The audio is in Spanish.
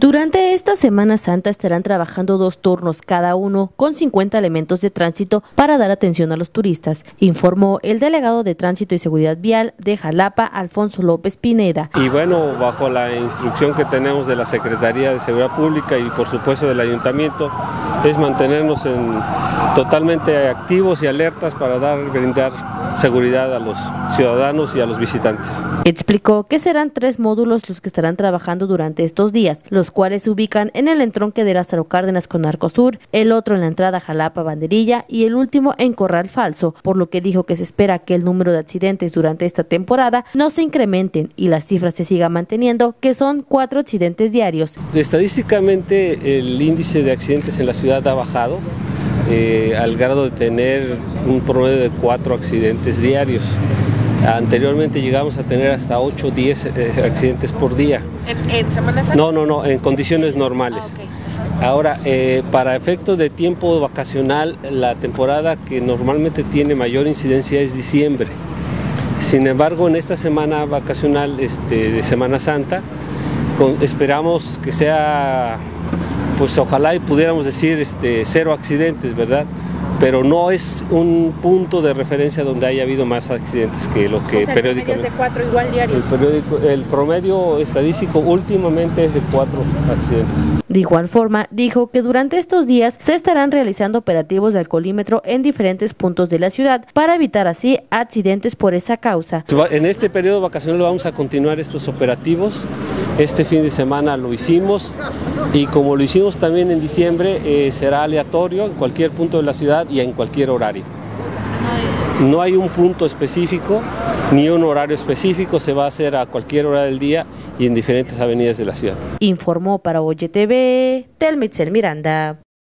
Durante esta Semana Santa estarán trabajando dos turnos cada uno con 50 elementos de tránsito para dar atención a los turistas, informó el delegado de Tránsito y Seguridad Vial de Jalapa, Alfonso López Pineda. Y bueno, bajo la instrucción que tenemos de la Secretaría de Seguridad Pública y por supuesto del Ayuntamiento, es mantenernos en, totalmente activos y alertas para dar, brindar seguridad a los ciudadanos y a los visitantes. Explicó que serán tres módulos los que estarán trabajando durante estos días, los cuales se ubican en el entronque de Lázaro Cárdenas con Arcosur, el otro en la entrada Jalapa Banderilla y el último en Corral Falso, por lo que dijo que se espera que el número de accidentes durante esta temporada no se incrementen y las cifras se sigan manteniendo, que son cuatro accidentes diarios. Estadísticamente el índice de accidentes en la ciudad ha bajado eh, al grado de tener un promedio de cuatro accidentes diarios. Anteriormente llegamos a tener hasta 8 o 10 eh, accidentes por día. ¿En, Semana Santa? No, no, no, en condiciones normales. Ah, Ahora, eh, para efectos de tiempo vacacional, la temporada que normalmente tiene mayor incidencia es diciembre. Sin embargo, en esta semana vacacional este, de Semana Santa, con, esperamos que sea, pues ojalá y pudiéramos decir este, cero accidentes, ¿verdad? pero no es un punto de referencia donde haya habido más accidentes que lo que o sea, periódicamente. El, de cuatro igual diarios. El, periódico, el promedio estadístico últimamente es de cuatro accidentes. De igual forma, dijo que durante estos días se estarán realizando operativos de alcoholímetro en diferentes puntos de la ciudad para evitar así accidentes por esa causa. En este periodo vacacional vamos a continuar estos operativos. Este fin de semana lo hicimos y como lo hicimos también en diciembre, eh, será aleatorio en cualquier punto de la ciudad y en cualquier horario. No hay un punto específico ni un horario específico, se va a hacer a cualquier hora del día y en diferentes avenidas de la ciudad. Informó para Oye TV, Telmitzer Miranda.